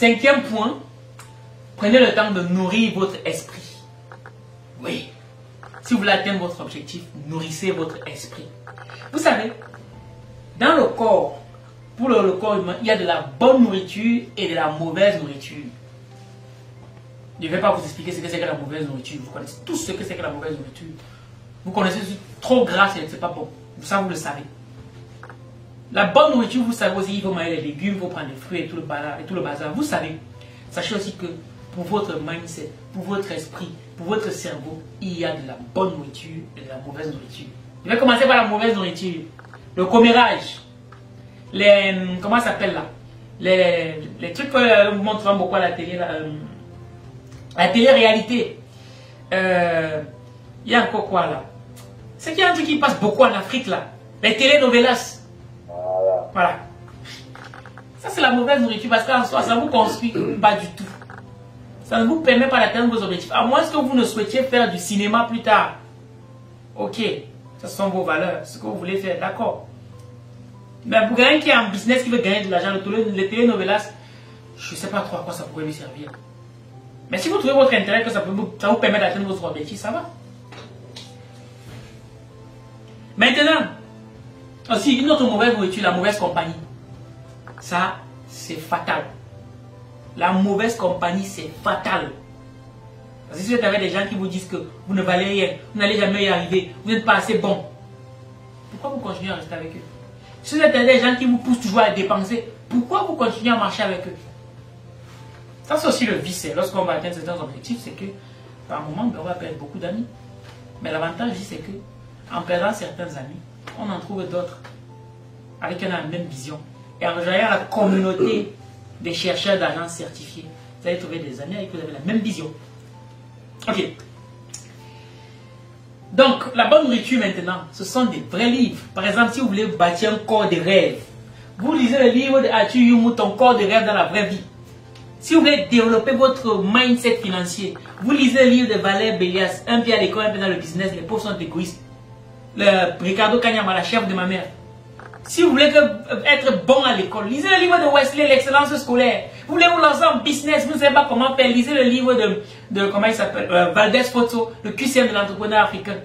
Cinquième point, prenez le temps de nourrir votre esprit. Oui. Si vous voulez atteindre votre objectif, nourrissez votre esprit. Vous savez, dans le corps, pour le, corps humain, il y a de la bonne nourriture et de la mauvaise nourriture. Je ne vais pas vous expliquer ce que c'est que la mauvaise nourriture. Vous connaissez tout ce que c'est que la mauvaise nourriture. Vous connaissez trop gras, c'est pas bon. Ça, vous le savez. La bonne nourriture, vous savez aussi, il faut manger les légumes, il faut prendre les fruits et tout le bazar. Vous savez, sachez aussi que pour votre mindset, pour votre esprit, pour votre cerveau, il y a de la bonne nourriture et de la mauvaise nourriture. Je vais commencer par la mauvaise nourriture. Le commérage. Les, comment ça s'appelle là? Les, les trucs que vous montrez beaucoup à la télé, euh, la télé-réalité. Euh, il y a encore quoi là? C'est qu'il y a un truc qui passe beaucoup en Afrique là. Les télé-novelas. Voilà. Ça, c'est la mauvaise nourriture parce qu'en soi, ça vous construit pas du tout. Ça ne vous permet pas d'atteindre vos objectifs. À moins que vous ne souhaitiez faire du cinéma plus tard. Ok, ce sont vos valeurs, ce que vous voulez faire, d'accord. Mais pour quelqu'un qui est en business, qui veut gagner de l'argent, les télénovelas, je ne sais pas trop à quoi ça pourrait lui servir. Mais si vous trouvez votre intérêt, que ça, peut vous, ça vous permet d'atteindre votre objectif, ça va. Maintenant, aussi, une autre mauvaise nourriture, la mauvaise compagnie. Ça, c'est fatal. La mauvaise compagnie, c'est fatal. Parce que si vous êtes avec des gens qui vous disent que vous ne valez rien, vous n'allez jamais y arriver, vous n'êtes pas assez bon, pourquoi vous continuez à rester avec eux? Si vous êtes avec des gens qui vous poussent toujours à dépenser, pourquoi vous continuez à marcher avec eux? Ça, c'est aussi le vice. Lorsqu'on va atteindre certains objectifs, c'est que par moment, on va perdre beaucoup d'amis. Mais l'avantage, c'est que en perdant certains amis, on en trouve d'autres avec la même vision. Et en rejoignant la communauté des chercheurs d'agences certifiés, vous allez trouver des amis avec vous avez la même vision. Ok. Donc, la bonne nourriture maintenant, ce sont des vrais livres. Par exemple, si vous voulez bâtir un corps de rêve, vous lisez le livre de Arthur Yumu, Ton corps de rêve dans la vraie vie. Si vous voulez développer votre mindset financier, vous lisez le livre de Valère Bélias, Un pied à l'école, un pied dans le business, les pauvres sont égoïstes le Ricardo Kanyama, la chef de ma mère. Si vous voulez être bon à l'école, lisez le livre de Wesley, l'excellence scolaire. Vous voulez vous lancer en business, vous ne savez pas comment faire, lisez le livre de, de comment il s'appelle, euh, Valdez Photo, le QCM de l'entrepreneur africain.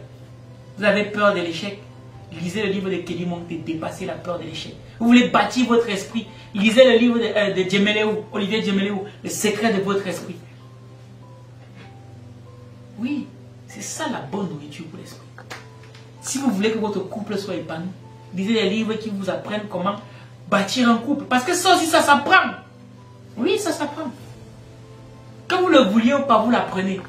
Vous avez peur de l'échec, lisez le livre de Kelly Monte, dépasser la peur de l'échec. Vous voulez bâtir votre esprit, lisez le livre de, euh, Olivier Djemeleu, le secret de votre esprit. Oui, c'est ça la bonne nourriture pour l'esprit. Si vous voulez que votre couple soit épanoui, lisez les livres qui vous apprennent comment bâtir un couple. Parce que ça aussi, ça s'apprend. Oui, ça s'apprend. Quand vous le vouliez ou pas, vous l'apprenez.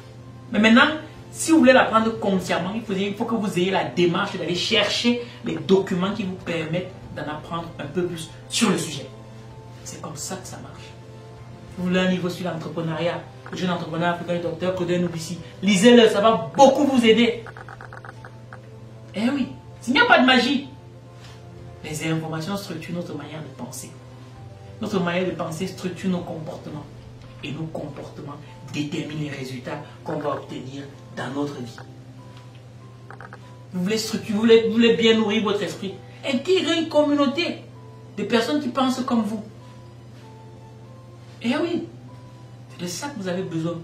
Mais maintenant, si vous voulez l'apprendre consciemment, il faut, que vous ayez la démarche d'aller chercher les documents qui vous permettent d'en apprendre un peu plus sur le sujet. C'est comme ça que ça marche. Vous voulez un niveau sur l'entrepreneuriat, le jeune entrepreneur africain, le docteur Claude ici. Lisez-le, ça va beaucoup vous aider. Eh oui, s'il n'y a pas de magie, les informations structurent notre manière de penser. Notre manière de penser structure nos comportements. Et nos comportements déterminent les résultats qu'on va obtenir dans notre vie. Vous voulez structurer, vous voulez, vous voulez bien nourrir votre esprit. Intégrez une communauté de personnes qui pensent comme vous. Eh oui, c'est de ça que vous avez besoin.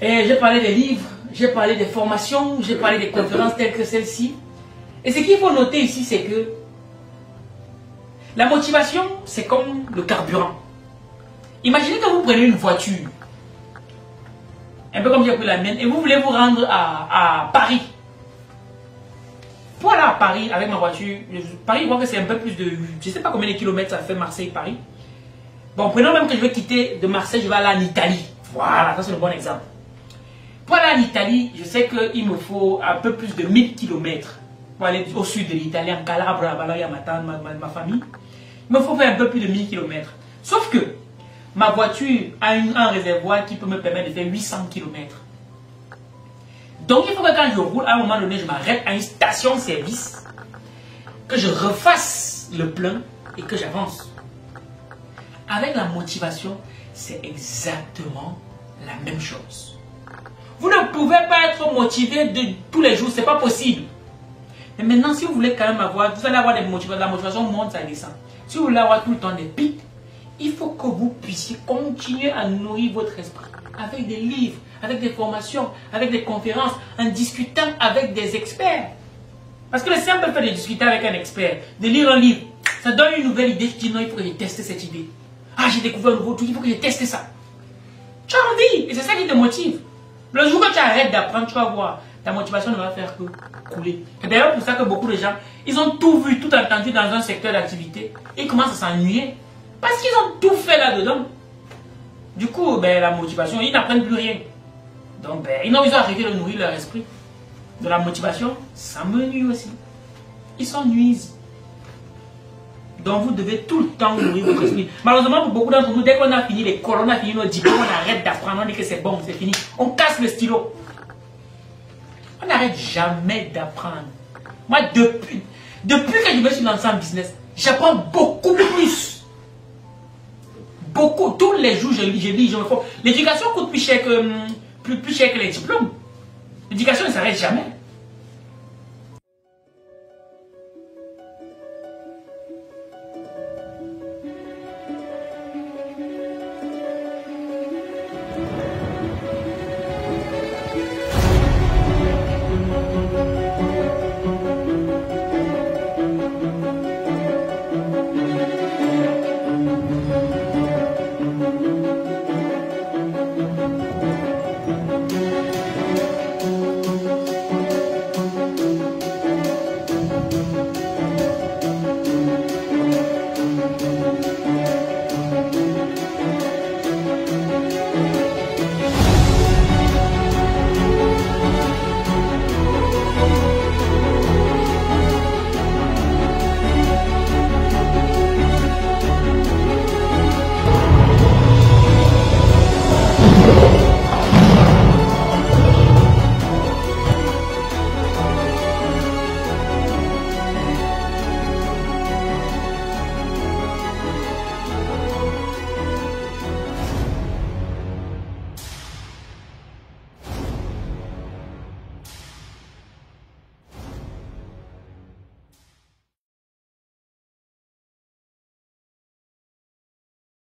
Et j'ai parlé des livres, j'ai parlé des formations, j'ai parlé des conférences telles que celle-ci. Et ce qu'il faut noter ici, c'est que la motivation, c'est comme le carburant. Imaginez que vous prenez une voiture, un peu comme j'ai pris la mienne, et vous voulez vous rendre à, Paris. Pour aller à Paris avec ma voiture, Paris, je crois que c'est un peu plus de... Je ne sais pas combien de kilomètres ça fait Marseille-Paris. Bon, prenons même que je vais quitter de Marseille, je vais aller en Italie. Voilà, ça c'est le bon exemple. Pour aller en Italie, je sais qu'il me faut un peu plus de 1000 km pour aller au sud de l'Italie, en Calabre, y a ma, ma, ma, famille. Il me faut faire un peu plus de 1000 km. Sauf que ma voiture a un réservoir qui peut me permettre de faire 800 km. Donc il faut que quand je roule, à un moment donné, je m'arrête à une station-service, que je refasse le plein et que j'avance. Avec la motivation, c'est exactement la même chose. Vous ne pouvez pas être motivé de tous les jours, ce n'est pas possible. Mais maintenant, si vous voulez quand même avoir, vous allez avoir des motivations, la motivation monte, ça descend. Si vous voulez avoir tout le temps des pics, il faut que vous puissiez continuer à nourrir votre esprit avec des livres, avec des formations, avec des conférences, en discutant avec des experts. Parce que le simple fait de discuter avec un expert, de lire un livre, ça donne une nouvelle idée. Tu dis non, il faut que je teste cette idée. Ah, j'ai découvert un nouveau truc, il faut que je teste ça. Tu as envie, et c'est ça qui te motive. Le jour que tu arrêtes d'apprendre, tu vas voir, ta motivation ne va faire que couler. C'est d'ailleurs pour ça que beaucoup de gens, ils ont tout vu, tout entendu dans un secteur d'activité, et ils commencent à s'ennuyer. Parce qu'ils ont tout fait là-dedans. Du coup, ben, la motivation, ils n'apprennent plus rien. Donc, ben, ils ont arrêté de nourrir leur esprit. De la motivation, ça me nuit aussi. Ils s'ennuisent. Donc, vous devez tout le temps nourrir votre esprit. Malheureusement, pour beaucoup d'entre nous, dès qu'on a fini l'école, on a fini nos diplômes, on arrête d'apprendre, on dit que c'est bon, c'est fini. On casse le stylo. On n'arrête jamais d'apprendre. Moi, depuis, depuis que je me suis lancé en business, j'apprends beaucoup plus. Beaucoup, tous les jours, je lis, je lis, je. L'éducation coûte plus cher que, hum, plus, plus cher que les diplômes. L'éducation ne s'arrête jamais.